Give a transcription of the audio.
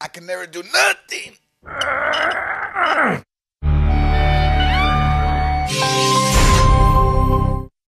I can never do nothing.